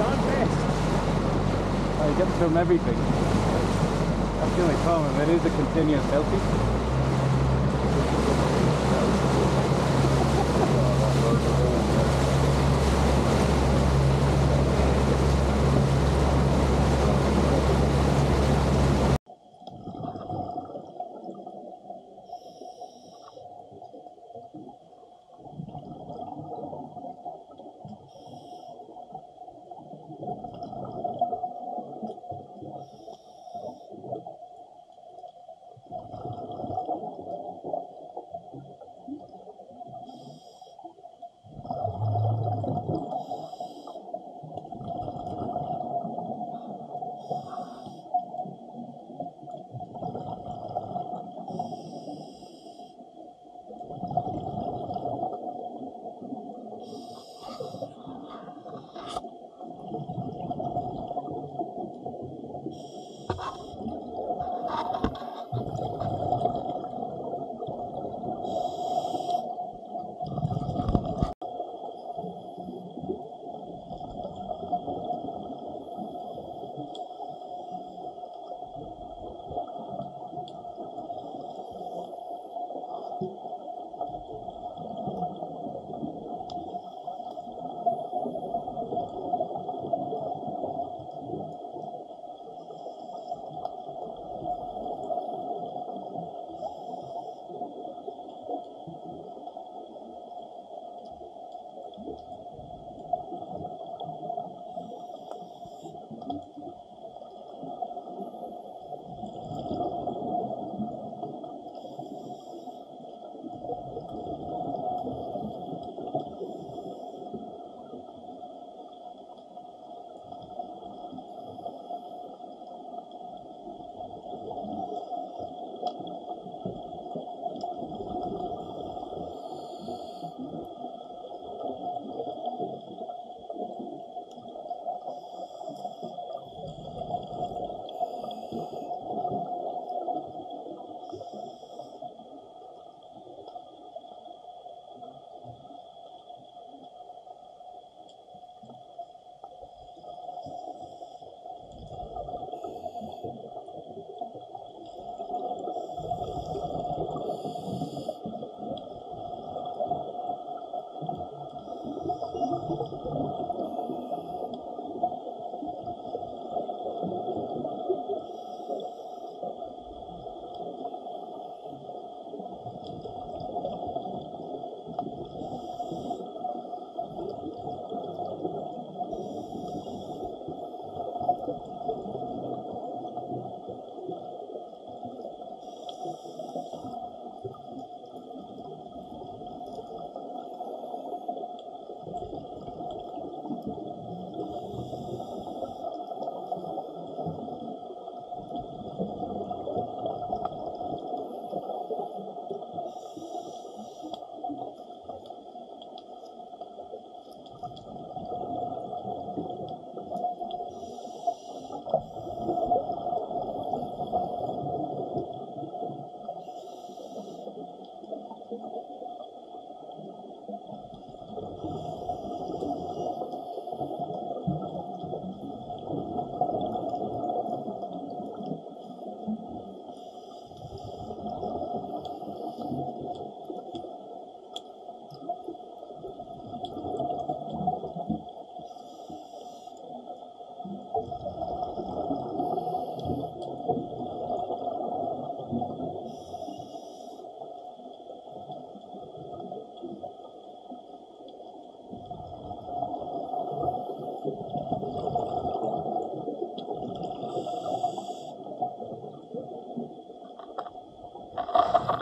on best. You get to film everything. That's the only problem. It is a continuous selfie.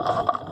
Oh.